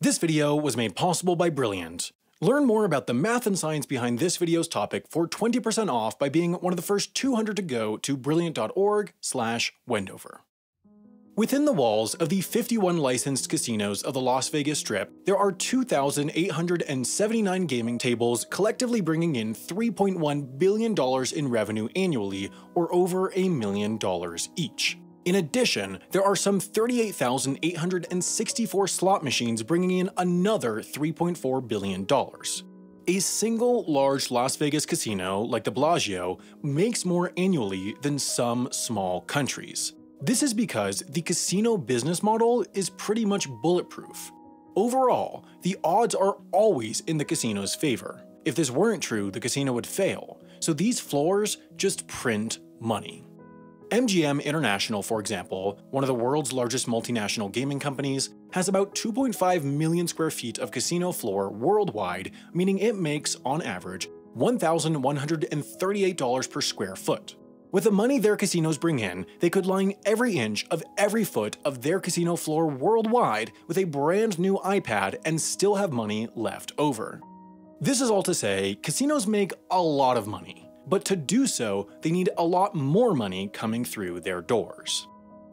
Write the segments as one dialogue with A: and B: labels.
A: This video was made possible by Brilliant. Learn more about the math and science behind this video's topic for 20% off by being one of the first 200 to go to brilliant.org slash Wendover. Within the walls of the 51 licensed casinos of the Las Vegas Strip, there are 2,879 gaming tables collectively bringing in $3.1 billion in revenue annually, or over a million dollars each. In addition, there are some 38,864 slot machines bringing in another $3.4 billion. A single large Las Vegas casino, like the Bellagio, makes more annually than some small countries. This is because the casino business model is pretty much bulletproof. Overall, the odds are always in the casino's favor. If this weren't true, the casino would fail, so these floors just print money. MGM International, for example, one of the world's largest multinational gaming companies, has about 2.5 million square feet of casino floor worldwide, meaning it makes, on average, $1,138 per square foot. With the money their casinos bring in, they could line every inch of every foot of their casino floor worldwide with a brand new iPad and still have money left over. This is all to say, casinos make a lot of money, but to do so, they need a lot more money coming through their doors.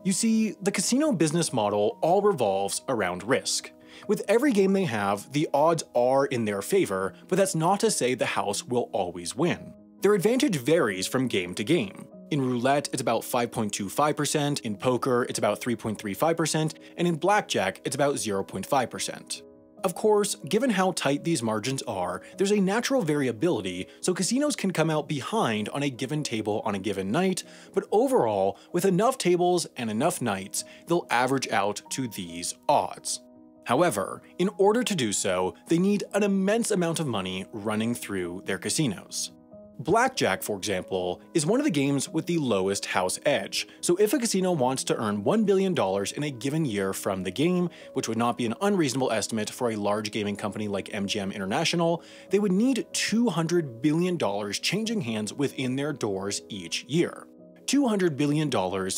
A: You see, the casino business model all revolves around risk. With every game they have, the odds are in their favor, but that's not to say the house will always win. Their advantage varies from game to game. In roulette, it's about 5.25%, in poker, it's about 3.35%, and in blackjack, it's about 0.5%. Of course, given how tight these margins are, there's a natural variability, so casinos can come out behind on a given table on a given night, but overall, with enough tables and enough nights, they'll average out to these odds. However, in order to do so, they need an immense amount of money running through their casinos. Blackjack, for example, is one of the games with the lowest house edge, so if a casino wants to earn $1 billion in a given year from the game, which would not be an unreasonable estimate for a large gaming company like MGM International, they would need $200 billion changing hands within their doors each year. $200 billion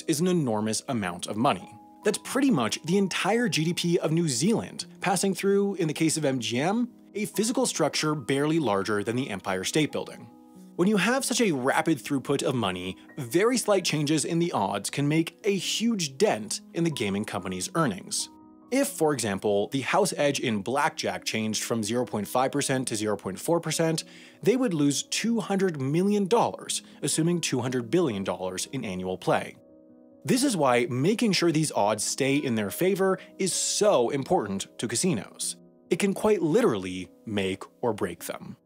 A: is an enormous amount of money. That's pretty much the entire GDP of New Zealand, passing through, in the case of MGM, a physical structure barely larger than the Empire State Building. When you have such a rapid throughput of money, very slight changes in the odds can make a huge dent in the gaming company's earnings. If, for example, the house edge in blackjack changed from 0.5% to 0.4%, they would lose $200 million, assuming $200 billion in annual play. This is why making sure these odds stay in their favor is so important to casinos. It can quite literally make or break them.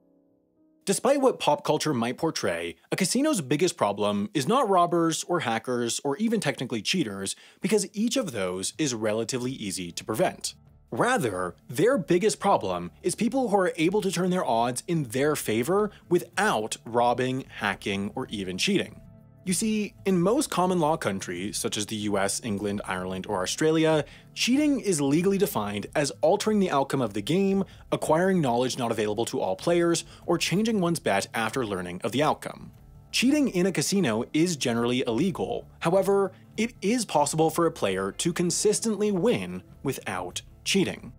A: Despite what pop culture might portray, a casino's biggest problem is not robbers or hackers or even technically cheaters, because each of those is relatively easy to prevent. Rather, their biggest problem is people who are able to turn their odds in their favor without robbing, hacking, or even cheating. You see, in most common law countries, such as the US, England, Ireland, or Australia, cheating is legally defined as altering the outcome of the game, acquiring knowledge not available to all players, or changing one's bet after learning of the outcome. Cheating in a casino is generally illegal, however, it is possible for a player to consistently win without cheating.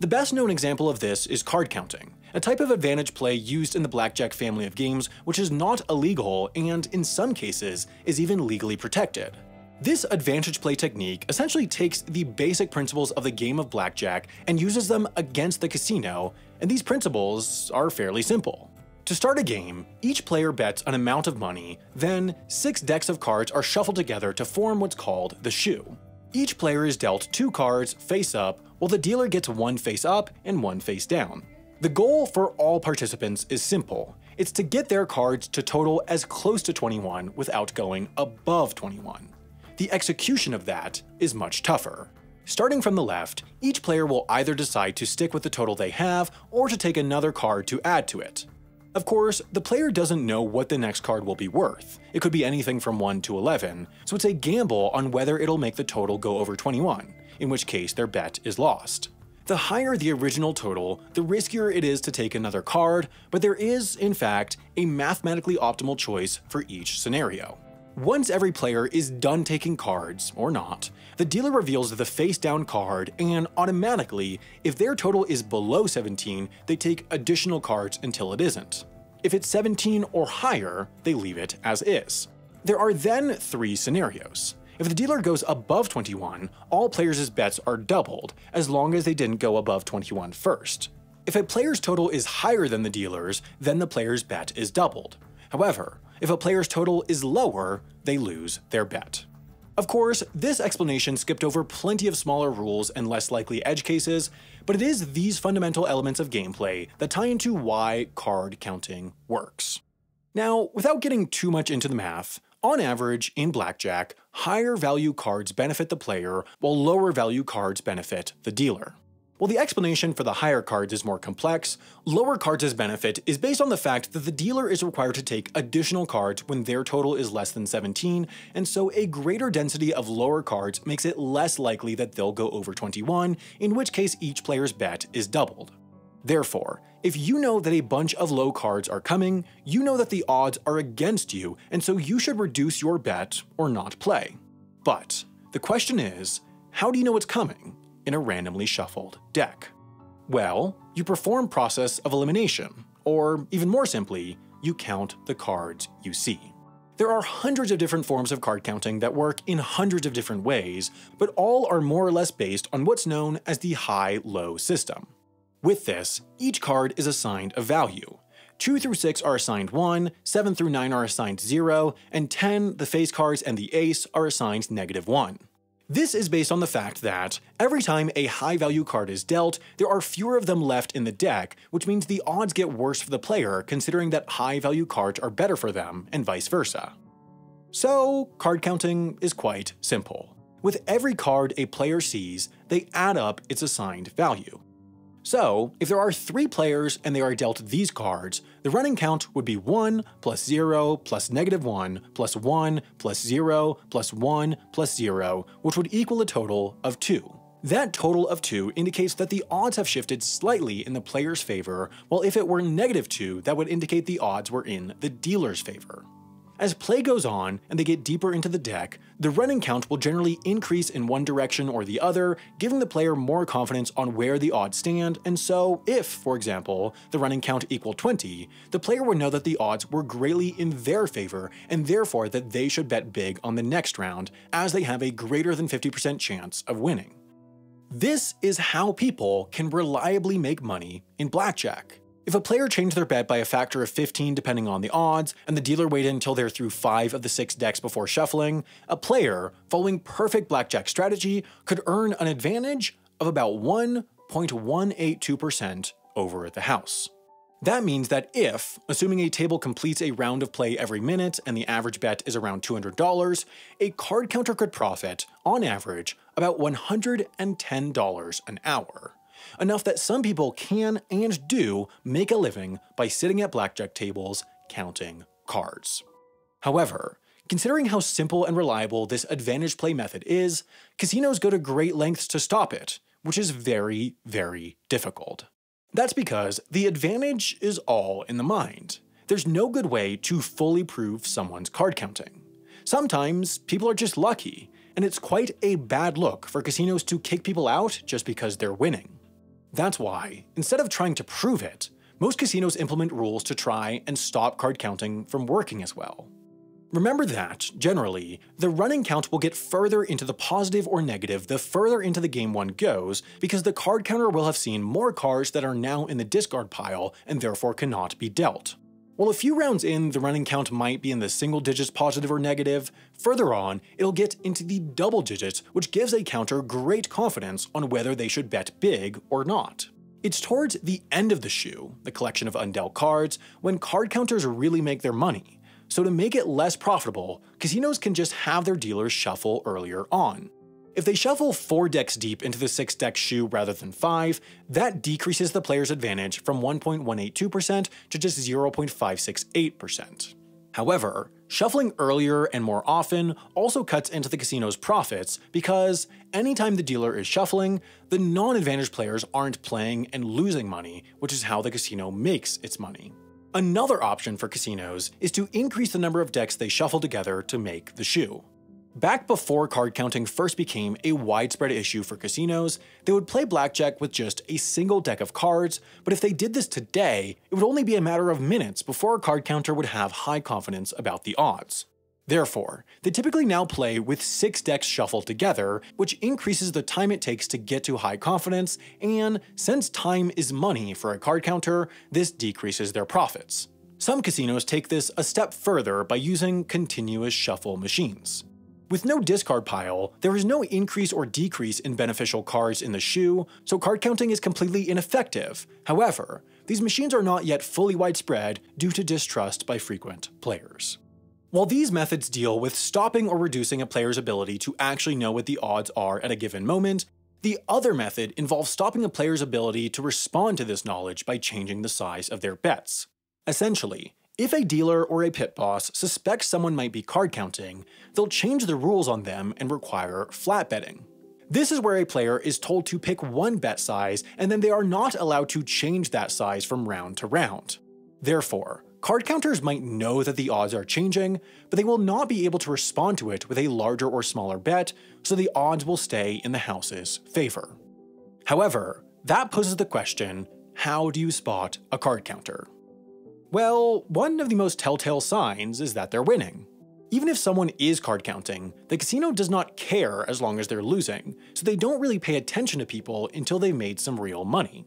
A: The best known example of this is card counting, a type of advantage play used in the blackjack family of games which is not illegal and, in some cases, is even legally protected. This advantage play technique essentially takes the basic principles of the game of blackjack and uses them against the casino, and these principles are fairly simple. To start a game, each player bets an amount of money, then six decks of cards are shuffled together to form what's called the shoe. Each player is dealt two cards face up, while the dealer gets one face up and one face down. The goal for all participants is simple. It's to get their cards to total as close to 21 without going above 21. The execution of that is much tougher. Starting from the left, each player will either decide to stick with the total they have or to take another card to add to it. Of course, the player doesn't know what the next card will be worth. It could be anything from 1 to 11, so it's a gamble on whether it'll make the total go over 21, in which case their bet is lost. The higher the original total, the riskier it is to take another card, but there is, in fact, a mathematically optimal choice for each scenario. Once every player is done taking cards, or not, the dealer reveals the face down card, and automatically, if their total is below 17, they take additional cards until it isn't. If it's 17 or higher, they leave it as is. There are then three scenarios. If the dealer goes above 21, all players' bets are doubled, as long as they didn't go above 21 first. If a player's total is higher than the dealer's, then the player's bet is doubled. However, if a player's total is lower, they lose their bet. Of course, this explanation skipped over plenty of smaller rules and less likely edge cases, but it is these fundamental elements of gameplay that tie into why card counting works. Now, without getting too much into the math, on average, in blackjack, higher value cards benefit the player, while lower value cards benefit the dealer. While the explanation for the higher cards is more complex, lower cards' benefit is based on the fact that the dealer is required to take additional cards when their total is less than 17, and so a greater density of lower cards makes it less likely that they'll go over 21, in which case each player's bet is doubled. Therefore, if you know that a bunch of low cards are coming, you know that the odds are against you, and so you should reduce your bet or not play. But the question is, how do you know it's coming? in a randomly shuffled deck? Well, you perform process of elimination, or even more simply, you count the cards you see. There are hundreds of different forms of card counting that work in hundreds of different ways, but all are more or less based on what's known as the high-low system. With this, each card is assigned a value. 2 through 6 are assigned 1, 7 through 9 are assigned 0, and 10, the face cards, and the ace are assigned negative 1. This is based on the fact that every time a high value card is dealt, there are fewer of them left in the deck, which means the odds get worse for the player considering that high value cards are better for them, and vice versa. So, card counting is quite simple. With every card a player sees, they add up its assigned value. So, if there are three players and they are dealt these cards, the running count would be 1 plus 0 plus negative 1 plus 1 plus 0 plus 1 plus 0, which would equal a total of 2. That total of 2 indicates that the odds have shifted slightly in the player's favor, while if it were negative 2, that would indicate the odds were in the dealer's favor. As play goes on and they get deeper into the deck, the running count will generally increase in one direction or the other, giving the player more confidence on where the odds stand, and so if, for example, the running count equaled 20, the player would know that the odds were greatly in their favor, and therefore that they should bet big on the next round, as they have a greater than 50% chance of winning. This is how people can reliably make money in blackjack. If a player changed their bet by a factor of 15 depending on the odds, and the dealer waited until they're through 5 of the 6 decks before shuffling, a player, following perfect blackjack strategy, could earn an advantage of about 1.182% over the house. That means that if, assuming a table completes a round of play every minute and the average bet is around $200, a card counter could profit, on average, about $110 an hour enough that some people can and do make a living by sitting at blackjack tables counting cards. However, considering how simple and reliable this advantage play method is, casinos go to great lengths to stop it, which is very, very difficult. That's because the advantage is all in the mind. There's no good way to fully prove someone's card counting. Sometimes people are just lucky, and it's quite a bad look for casinos to kick people out just because they're winning. That's why, instead of trying to prove it, most casinos implement rules to try and stop card counting from working as well. Remember that, generally, the running count will get further into the positive or negative the further into the game one goes, because the card counter will have seen more cards that are now in the discard pile and therefore cannot be dealt. While a few rounds in, the running count might be in the single digits positive or negative, further on, it'll get into the double digits, which gives a counter great confidence on whether they should bet big or not. It's towards the end of the shoe, the collection of undealt cards, when card counters really make their money. So to make it less profitable, casinos can just have their dealers shuffle earlier on. If they shuffle 4 decks deep into the 6 deck shoe rather than 5, that decreases the player's advantage from 1.182% to just 0.568%. However, shuffling earlier and more often also cuts into the casino's profits because anytime the dealer is shuffling, the non-advantaged players aren't playing and losing money, which is how the casino makes its money. Another option for casinos is to increase the number of decks they shuffle together to make the shoe. Back before card counting first became a widespread issue for casinos, they would play blackjack with just a single deck of cards, but if they did this today, it would only be a matter of minutes before a card counter would have high confidence about the odds. Therefore, they typically now play with six decks shuffled together, which increases the time it takes to get to high confidence, and since time is money for a card counter, this decreases their profits. Some casinos take this a step further by using continuous shuffle machines. With no discard pile, there is no increase or decrease in beneficial cards in the shoe, so card counting is completely ineffective. However, these machines are not yet fully widespread due to distrust by frequent players. While these methods deal with stopping or reducing a player's ability to actually know what the odds are at a given moment, the other method involves stopping a player's ability to respond to this knowledge by changing the size of their bets. Essentially, if a dealer or a pit boss suspects someone might be card counting, they'll change the rules on them and require flat betting. This is where a player is told to pick one bet size and then they are not allowed to change that size from round to round. Therefore, Card counters might know that the odds are changing, but they will not be able to respond to it with a larger or smaller bet, so the odds will stay in the house's favor. However, that poses the question, how do you spot a card counter? Well, one of the most telltale signs is that they're winning. Even if someone is card counting, the casino does not care as long as they're losing, so they don't really pay attention to people until they've made some real money.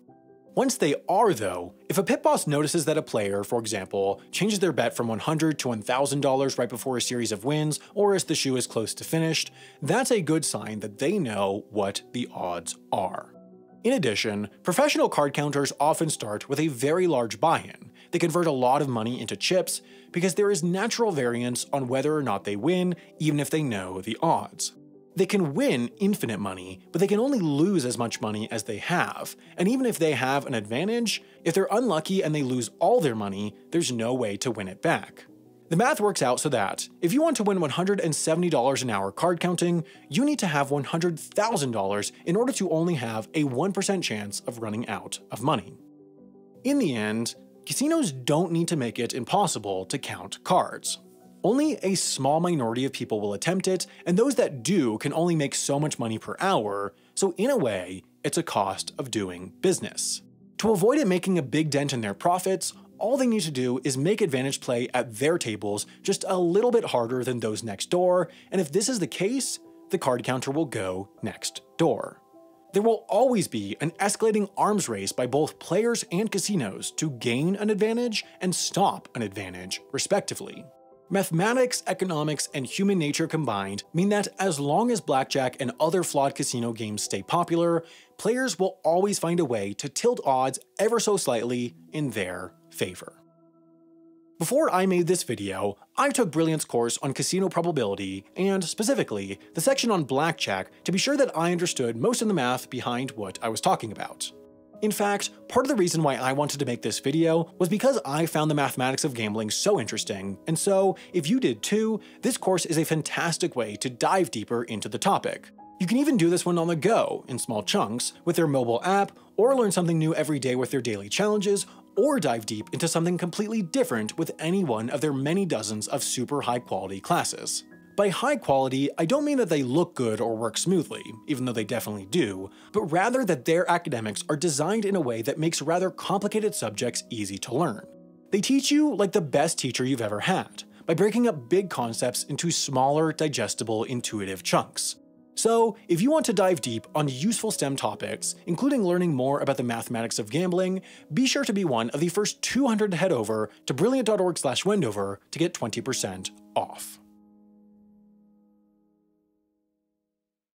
A: Once they are though, if a pit boss notices that a player, for example, changes their bet from 100 to $1,000 right before a series of wins, or as the shoe is close to finished, that's a good sign that they know what the odds are. In addition, professional card counters often start with a very large buy-in. They convert a lot of money into chips because there is natural variance on whether or not they win, even if they know the odds. They can win infinite money, but they can only lose as much money as they have. And even if they have an advantage, if they're unlucky and they lose all their money, there's no way to win it back. The math works out so that, if you want to win $170 an hour card counting, you need to have $100,000 in order to only have a 1% chance of running out of money. In the end, casinos don't need to make it impossible to count cards. Only a small minority of people will attempt it, and those that do can only make so much money per hour, so in a way, it's a cost of doing business. To avoid it making a big dent in their profits, all they need to do is make advantage play at their tables just a little bit harder than those next door, and if this is the case, the card counter will go next door. There will always be an escalating arms race by both players and casinos to gain an advantage and stop an advantage, respectively. Mathematics, economics, and human nature combined mean that as long as blackjack and other flawed casino games stay popular, players will always find a way to tilt odds ever so slightly in their favor. Before I made this video, I took Brilliant's course on casino probability, and specifically, the section on blackjack to be sure that I understood most of the math behind what I was talking about. In fact, part of the reason why I wanted to make this video was because I found the mathematics of gambling so interesting, and so, if you did too, this course is a fantastic way to dive deeper into the topic. You can even do this one on the go, in small chunks, with their mobile app, or learn something new every day with their daily challenges, or dive deep into something completely different with any one of their many dozens of super high quality classes. By high quality, I don't mean that they look good or work smoothly, even though they definitely do, but rather that their academics are designed in a way that makes rather complicated subjects easy to learn. They teach you like the best teacher you've ever had, by breaking up big concepts into smaller, digestible, intuitive chunks. So, if you want to dive deep on useful STEM topics, including learning more about the mathematics of gambling, be sure to be one of the first 200 to head over to brilliant.org/wendover to get 20% off.